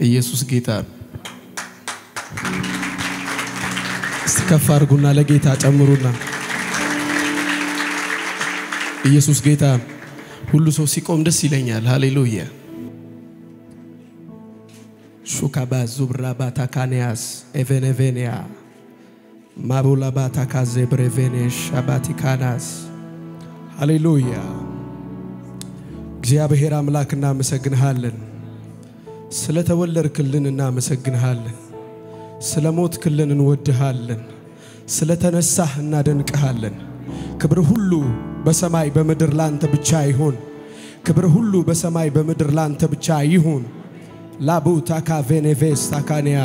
ኢየሱስ ጌታ ነው። ከፍ አድርጉና ለጌታ ጨምሩና ኢየሱስ ጌታ ሁሉ ሰው ሲቆም ደስ ይለኛል። ሃሌሉያ ሹካባ ዙብራ ባታካንያስ ኤቬኔቬንያ ማቡላ ባታካዜ ብሬቬኔሽ አባቲካናስ ሃሌሉያ እግዚአብሔር አምላክ እናመሰግንሃለን። ስለተወለድክልን እናመሰግንሃለን። ስለ ሞትክልን እንወድሃለን። ስለ ተነሳህ እናደንቅሃለን። ክብር ሁሉ በሰማይ በምድር ላንተ ብቻ ይሁን። ክብር ሁሉ በሰማይ በምድር ላንተ ብቻ ይሁን። ላቡ ታካ ቬኔቬስ ታካንያ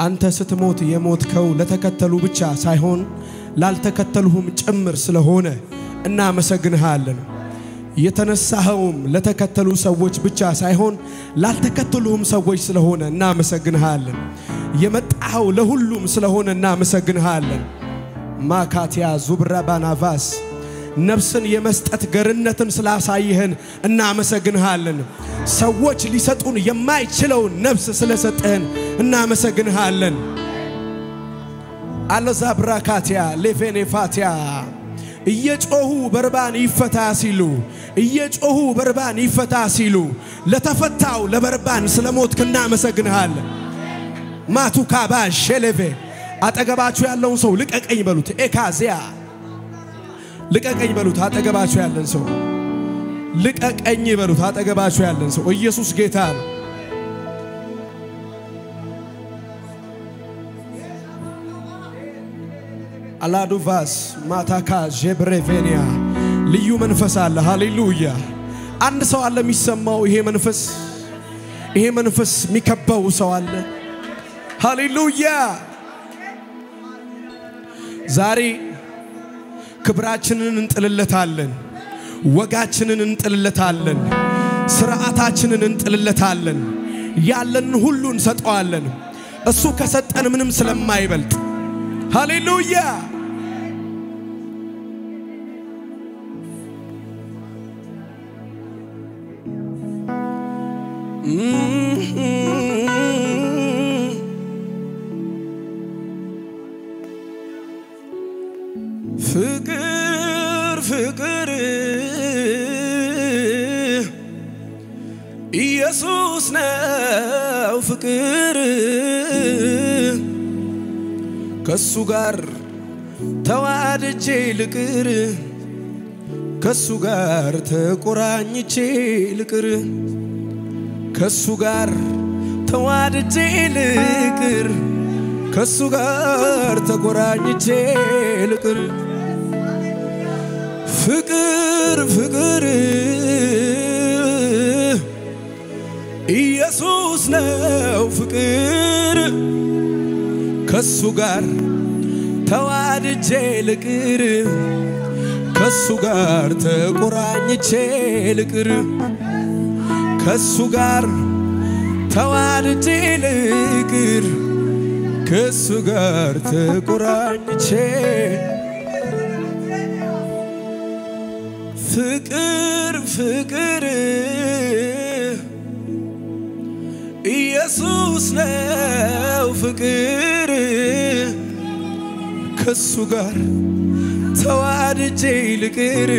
አንተ ስትሞት የሞትከው ለተከተሉ ብቻ ሳይሆን ላልተከተሉህም ጭምር ስለሆነ እናመሰግንሃለን። የተነሳኸውም ለተከተሉ ሰዎች ብቻ ሳይሆን ላልተከተሉህም ሰዎች ስለሆነ እናመሰግንሃለን። የመጣኸው ለሁሉም ስለሆነ እናመሰግንሃለን። ማካቲያ ዙብራ ባናቫስ ነፍስን የመስጠት ገርነትን ስላሳይህን እናመሰግንሃለን። ሰዎች ሊሰጡን የማይችለውን ነፍስ ስለሰጠህን እናመሰግንሃለን። አለዛብራካቲያ ሌቬኔፋቲያ እየጮሁ በርባን ይፈታ ሲሉ እየጮሁ በርባን ይፈታ ሲሉ ለተፈታው ለበርባን ስለ ሞትክ እናመሰግንሃለን። ማቱካባ ሼሌቬ አጠገባችሁ ያለውን ሰው ልቀቀኝ በሉት። ኤካዚያ ልቀቀኝ በሉት። አጠገባችሁ ያለን ሰው ልቀቀኝ በሉት። አጠገባችሁ ያለን ሰው ኢየሱስ ጌታ ነው። አላዱቫስ ማታካ ዤብሬቬኒያ ልዩ መንፈስ አለ። ሃሌሉያ! አንድ ሰው አለ የሚሰማው ይሄ መንፈስ ይሄ መንፈስ የሚከበው ሰው አለ። ሃሌሉያ! ዛሬ ክብራችንን እንጥልለታለን፣ ወጋችንን እንጥልለታለን፣ ስርዓታችንን እንጥልለታለን፣ ያለንን ሁሉ እንሰጠዋለን። እሱ ከሰጠን ምንም ስለማይበልጥ ሃሌሉያ ፍቅር ፍቅር ኢየሱስ ነው ፍቅር ከሱ ጋር ተዋድጄ ልቅር ከሱ ጋር ተቆራኝቼ ልቅር ከሱ ጋር ተዋድጄ ልቅር ከሱ ጋር ተቆራኝቼ ልቅር። ፍቅር ፍቅር ኢየሱስ ነው ፍቅር ከሱ ጋር ተዋድጄ ልቅር። ከሱ ጋር ተቆራኝቼ ልቅር። ከሱ ጋር ተዋድጄ ልቅር። ከሱ ጋር ተቆራኝቼ ፍቅር ፍቅር። ኢየሱስ ነው ፍቅር ከሱ ጋር ተዋድጄ ልቅር።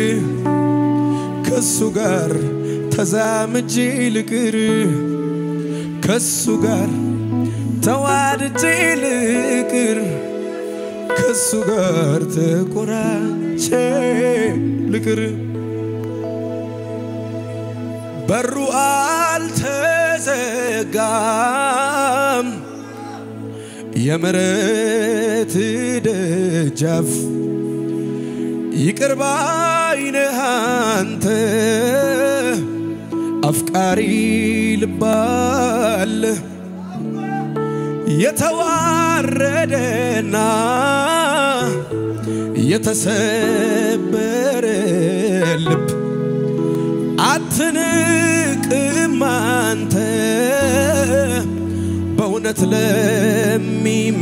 ከሱ ጋር ተዛምጄ ልቅር። ከሱ ጋር ተዋድጄ ልቅር። ከሱ ጋር ተቆራቼ ልቅር። በሩ አልተዘጋም። የምሕረት ደጃፍ ይቅር ባይ አንተ አፍቃሪ ልባለ የተዋረደና የተሰበረ ልብ አትንቅም አንተ በእውነት ለሚመለስ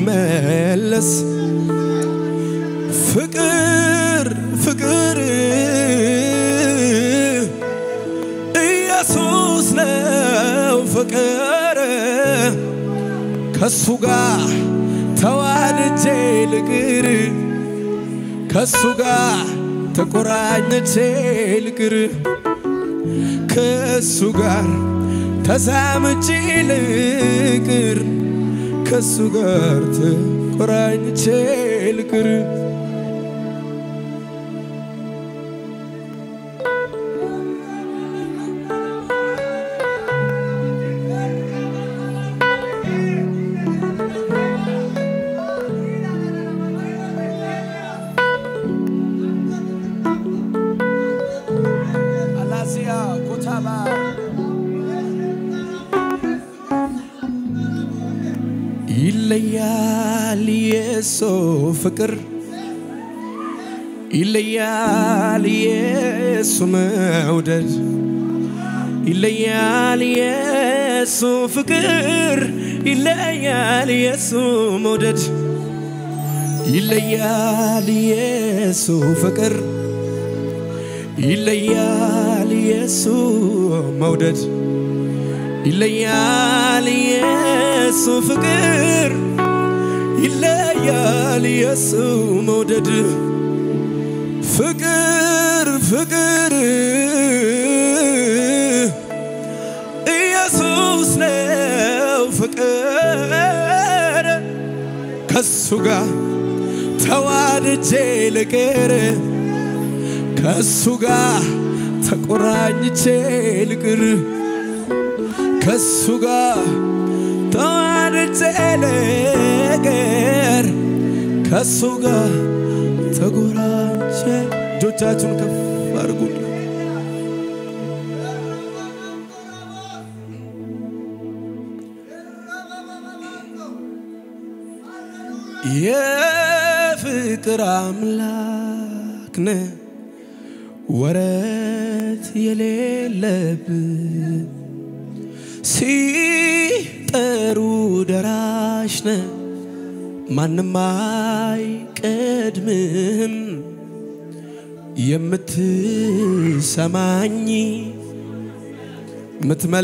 ፍቅር ፍቅር ኢየሱስ ነው ፍቅር። ከሱ ጋር ተዋድጄ ልቅር። ከሱ ጋር ተቆራኝቼ ልቅር። ከሱ ጋር ተዛምጄ ልቅር። ከሱ ጋር ተቆራኝቼ ልቅር ይለያል የሶ ፍቅር ይለያል የሱ መውደድ ይለያል የሱ ፍቅር ይለያል የሱ መውደድ ይለያል የሱ ፍቅር ይለያል የሱ መውደድ ይለያል የሱ ፍቅር ይለያል የሱ መውደድ። ፍቅር ፍቅር ኢየሱስ ነው ፍቅር። ከሱ ጋር ተዋድጄ ልቅር። ከሱ ጋር ተቆራኝቼ ልቅር። ከሱ ጋር ልቅር ከሱ ጋር ተጎራቼ እጆቻችሁን ከፍ አድርጉ። የፍቅር አምላክ ነህ ወረት የሌለብህ ሲጠሩ ደራሽ ነህ? ማንም አይቀድምህም። የምትሰማኝ ምትመልስልኝ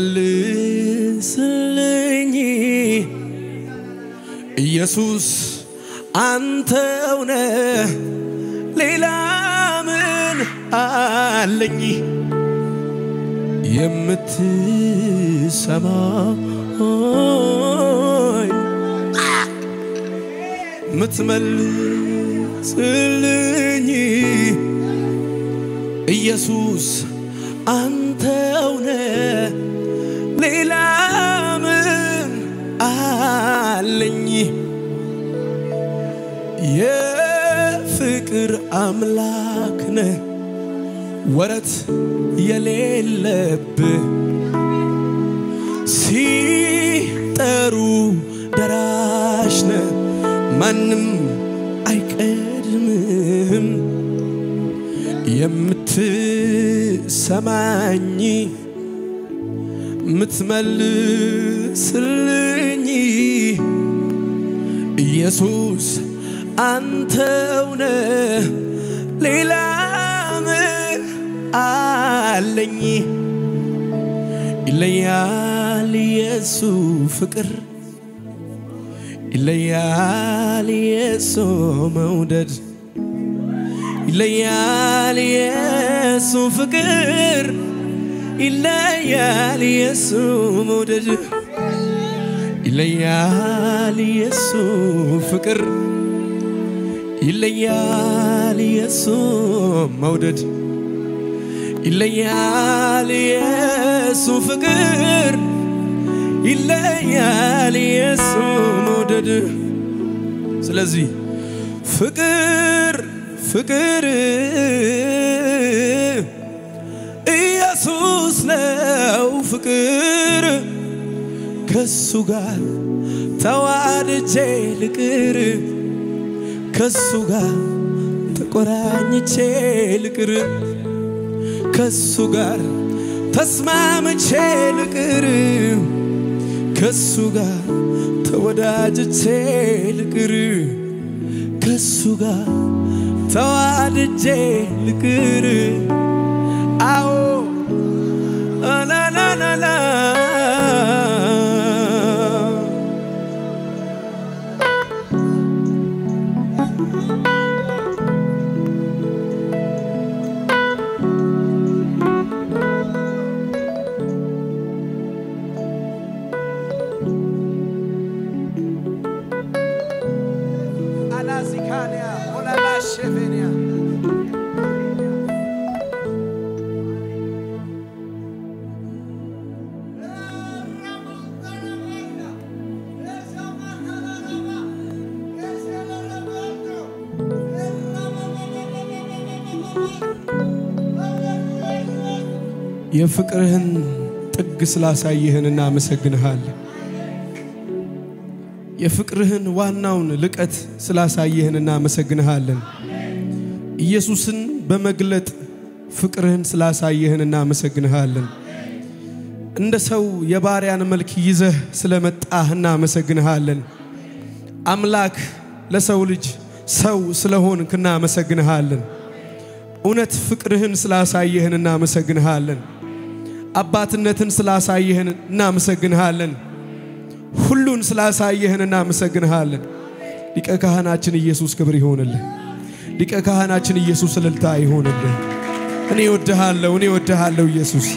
ኢየሱስ አንተው ነህ። ሌላ ምን አለኝ? የምትሰማኝ ምትመልስልኝ ኢየሱስ አንተው ነህ ሌላ ምን አለኝ? የፍቅር አምላክ ነህ ወረት የሌለብህ። ሲጠሩ ማንም አይቀድምህም። የምትሰማኝ ምትመልስልኝ ኢየሱስ አንተው ነህ አለኝ። ይለያል የሱ ፍቅር ይለያል የሱ መውደድ ይለያል የሱ ፍቅር ይለያል የሱ መውደድ ይለያል የሱ ፍቅር ይለያል የሱ መውደድ ይለያል የሱ ፍቅር ይለያል የሱ መውደድ። ስለዚህ ፍቅር ፍቅር ኢየሱስ ነው ፍቅር። ከሱ ጋር ተዋድጄ ልቅር። ከሱ ጋር ተቆራኝቼ ልቅር። ከሱ ጋር ተስማምቼ ልቅር። ከሱ ጋር ተወዳጅቼ ልቅር ከሱ ጋር ተዋድጄ ልቅር። አዎ። ላላላላ የፍቅርህን ጥግ ስላሳየህን እናመሰግንሃለን። የፍቅርህን ዋናውን ልቀት ስላሳየህን እናመሰግንሃለን። ኢየሱስን በመግለጥ ፍቅርህን ስላሳየህን እናመሰግንሃለን። እንደ ሰው የባሪያን መልክ ይዘህ ስለመጣህ እናመሰግንሃለን። አምላክ ለሰው ልጅ ሰው ስለሆንክ እናመሰግንሃለን። እውነት ፍቅርህን ስላሳየህን እናመሰግንሃለን። አባትነትን ስላሳየህን እናመሰግንሃለን። ሁሉን ስላሳየህን እናመሰግንሃለን። ሊቀ ካህናችን ኢየሱስ ክብር ይሆንልህ። ሊቀ ካህናችን ኢየሱስ እልልታ ይሆንልህ። እኔ እወድሃለሁ፣ እኔ እወድሃለሁ ኢየሱስ